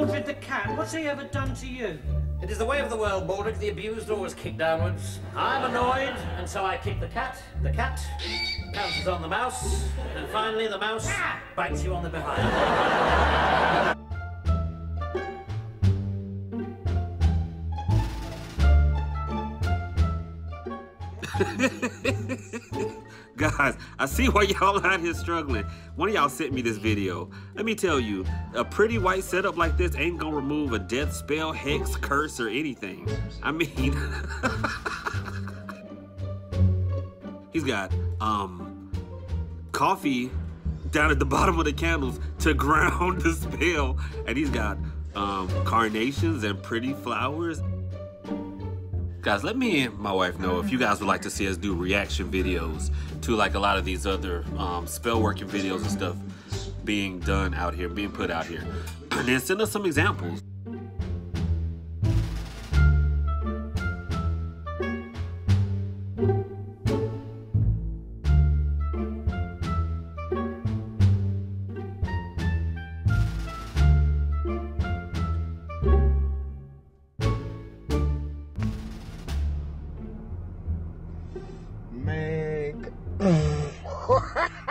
the cat? What's he ever done to you? It is the way of the world, Baldrick. The abused always kick downwards. I'm annoyed, and so I kick the cat. The cat pounces on the mouse, and finally the mouse ah! bites you on the behind. Guys, I see why y'all out here struggling. One of y'all sent me this video. Let me tell you, a pretty white setup like this ain't gonna remove a death spell, hex, curse, or anything. I mean, he's got um coffee down at the bottom of the candles to ground the spell, and he's got um carnations and pretty flowers. Guys, let me and my wife know if you guys would like to see us do reaction videos to like a lot of these other um, spell working videos and stuff being done out here, being put out here. And then send us some examples. make.